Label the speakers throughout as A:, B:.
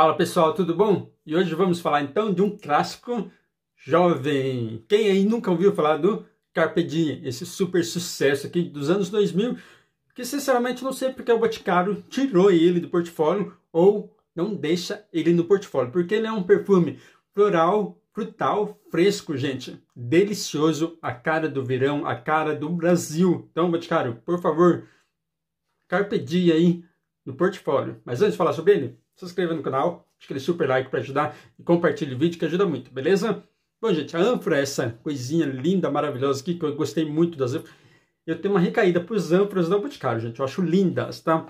A: Fala pessoal, tudo bom? E hoje vamos falar então de um clássico jovem. Quem aí nunca ouviu falar do Carpe Diem, esse super sucesso aqui dos anos 2000, que sinceramente não sei porque o Boticário tirou ele do portfólio ou não deixa ele no portfólio, porque ele é um perfume floral, frutal, fresco, gente, delicioso, a cara do verão, a cara do Brasil. Então, Boticário, por favor, Carpe Diem aí no portfólio. Mas antes de falar sobre ele, se inscreva no canal, acho aquele super like para ajudar e compartilhe o vídeo que ajuda muito, beleza? Bom, gente, a ânfora é essa coisinha linda, maravilhosa aqui, que eu gostei muito das ânforas. Eu tenho uma recaída para os ânforas da Boticário, gente. Eu acho lindas, tá?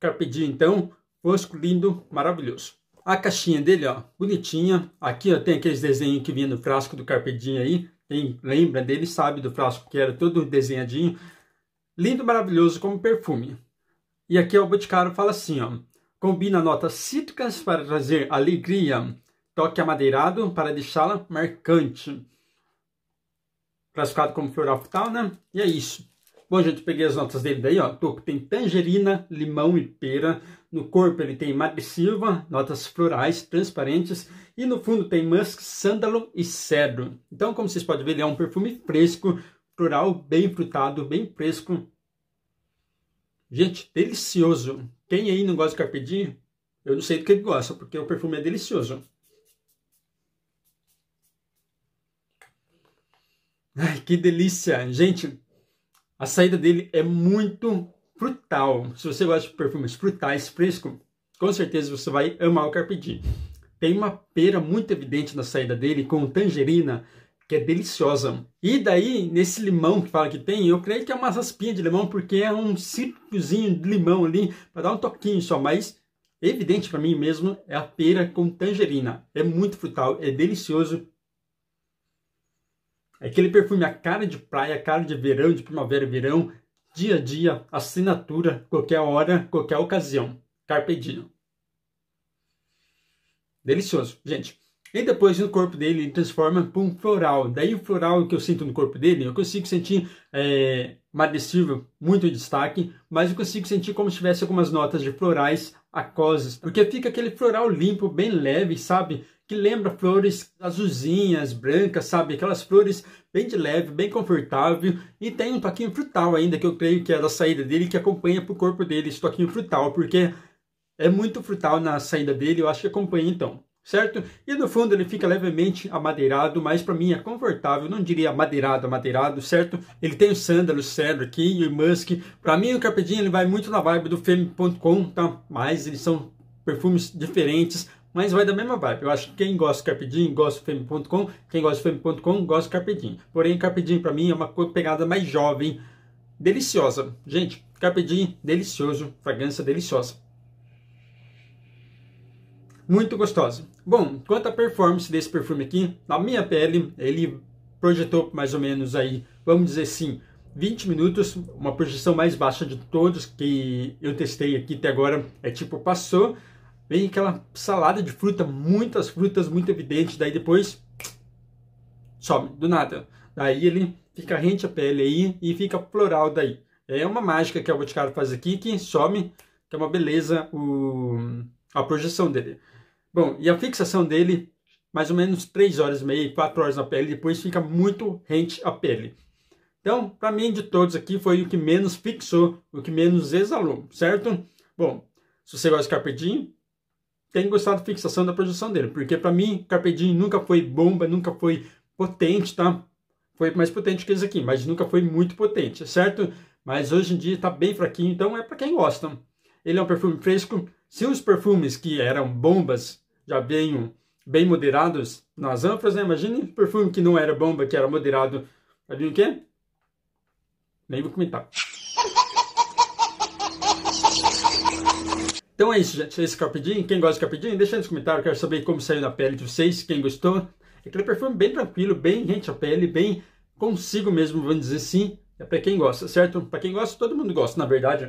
A: Carpe Diem, então, fosco, lindo, maravilhoso. A caixinha dele, ó, bonitinha. Aqui, ó, tem aqueles desenhos que vinha no frasco do Carpe Diem aí. Quem lembra dele sabe do frasco que era todo desenhadinho. Lindo, maravilhoso como perfume. E aqui, o Boticário fala assim, ó. Combina notas cítricas para trazer alegria, toque amadeirado para deixá-la marcante. Classificado como floral frutal, né? E é isso. Bom, gente, peguei as notas dele daí, ó. Topo tem tangerina, limão e pera. No corpo ele tem madressilva, notas florais transparentes. E no fundo tem musk, sândalo e cedro. Então, como vocês podem ver, ele é um perfume fresco, floral, bem frutado, bem fresco. Gente, delicioso. Quem aí não gosta de Diem, eu não sei do que ele gosta, porque o perfume é delicioso. Ai, que delícia! Gente, a saída dele é muito frutal. Se você gosta de perfumes frutais, fresco, com certeza você vai amar o Carpe Diem. Tem uma pera muito evidente na saída dele, com tangerina, que é deliciosa. E daí, nesse limão que fala que tem, eu creio que é uma raspinha de limão, porque é um círculozinho de limão ali, para dar um toquinho só, mas evidente para mim mesmo é a pera com tangerina. É muito frutal, é delicioso. É aquele perfume a cara de praia, a cara de verão, de primavera verão, dia a dia, assinatura, qualquer hora, qualquer ocasião. Carpe Diem. Delicioso, gente. E depois no corpo dele ele transforma para um floral. Daí o floral que eu sinto no corpo dele, eu consigo sentir é, madrescível muito destaque, mas eu consigo sentir como se tivesse algumas notas de florais aquosas, porque fica aquele floral limpo, bem leve, sabe? Que lembra flores azulzinhas, brancas, sabe? Aquelas flores bem de leve, bem confortável e tem um toquinho frutal ainda, que eu creio que é da saída dele, que acompanha para o corpo dele esse toquinho frutal, porque é muito frutal na saída dele, eu acho que acompanha então certo? E no fundo ele fica levemente amadeirado, mas para mim é confortável, não diria amadeirado, amadeirado, certo? Ele tem o sândalo, cedro aqui e o musk. Para mim o Carpe Diem ele vai muito na vibe do Femme.com, tá? Mas eles são perfumes diferentes, mas vai da mesma vibe. Eu acho que quem gosta do Carpe Diem gosta do Femme.com, quem gosta do Femme.com gosta do Carpe Diem. Porém, Carpe Diem para mim é uma pegada mais jovem, deliciosa. Gente, Carpe Diem, delicioso, fragrância deliciosa muito gostosa. Bom, quanto à performance desse perfume aqui, na minha pele, ele projetou mais ou menos aí, vamos dizer assim, 20 minutos, uma projeção mais baixa de todos que eu testei aqui até agora, é tipo, passou, vem aquela salada de fruta, muitas frutas, muito evidente, daí depois some, do nada. Daí ele fica rente a pele aí e fica floral daí. É uma mágica que a Boticário faz aqui que some, que é uma beleza o, a projeção dele. Bom, e a fixação dele, mais ou menos 3 horas e meia, 4 horas na pele, depois fica muito rente à pele. Então, para mim, de todos aqui, foi o que menos fixou, o que menos exalou, certo? Bom, se você gosta de Carpe Diem, tem gostado da fixação da projeção dele, porque para mim, Carpe Diem nunca foi bomba, nunca foi potente, tá? Foi mais potente que esse aqui, mas nunca foi muito potente, certo? Mas hoje em dia está bem fraquinho, então é para quem gosta. Ele é um perfume fresco. Se os perfumes que eram bombas já venham bem moderados nas ânforas, né? Imagine perfume que não era bomba, que era moderado. Vai o quê? Nem vou comentar. Então é isso, gente. Esse Carpe Diem. Quem gosta de Carpe Diem, deixa nos comentários. Quero saber como saiu na pele de vocês. Quem gostou. É aquele perfume bem tranquilo, bem rente à pele, bem consigo mesmo, vamos dizer assim. É para quem gosta, certo? Para quem gosta, todo mundo gosta, na verdade.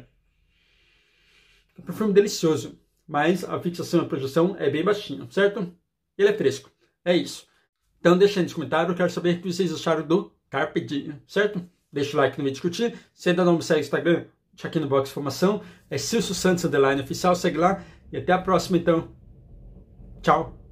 A: É um perfume delicioso mas a fixação e a projeção é bem baixinha, certo? Ele é fresco. É isso. Então deixa aí nos comentários, eu quero saber o que vocês acharam do Carpe Diem, certo? Deixa o like no vídeo discutir. Se ainda não me segue no Instagram, aqui no box informação. É Silcio Santos Underline Oficial, segue lá. E até a próxima então. Tchau!